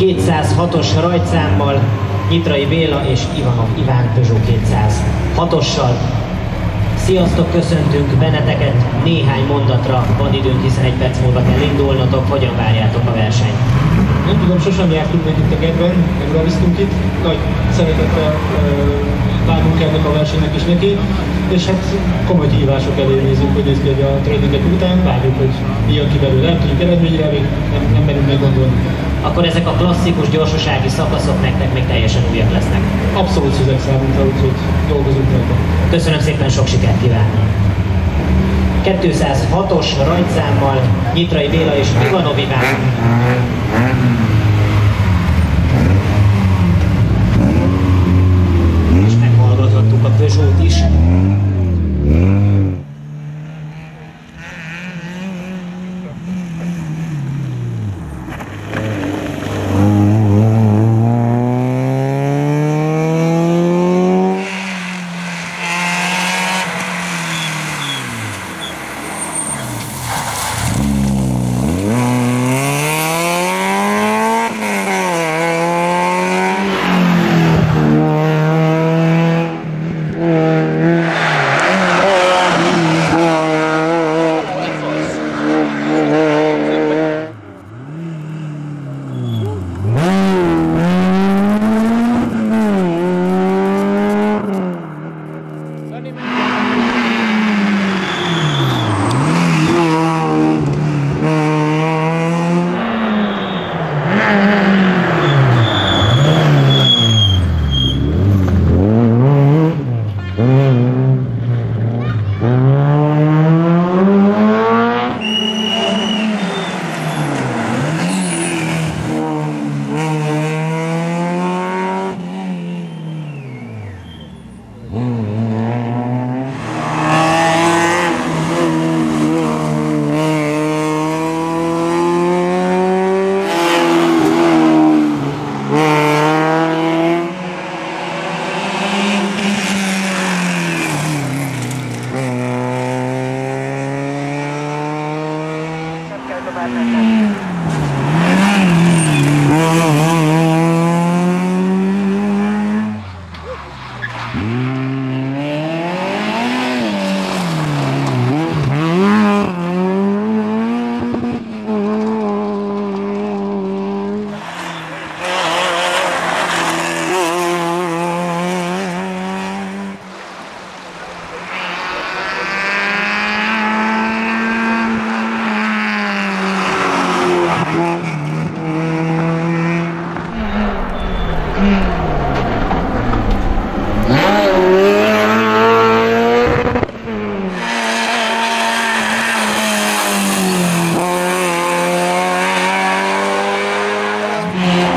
206-os rajtszámmal Nyitrai Béla és Ivanov Iván Peugeot 206-ossal. Sziasztok, köszöntünk benneteket néhány mondatra, van időnk, hiszen egy perc múlva kell indulnotok, hogyan várjátok a versenyt? Nem tudom, sosem jártunk még itt a gedben, nem itt. Nagy szeretettel várunk ennek a versenynek is neki, és hát komoly kihívások elé nézünk, hogy néz a tréningek után, várjuk, hogy mi jön ki belőle, nem tudjuk eredményre, még nem, nem merünk meg gondolni. Akkor ezek a klasszikus gyorsasági szakaszok nektek még teljesen újak lesznek. Abszolút szüzek számunkra, úgyhogy dolgozunk rajta. Köszönöm szépen, sok sikert kívánok! 206-os rajtszámmal Nyitrai Béla és Ivanov Iván. 嗯。Yeah.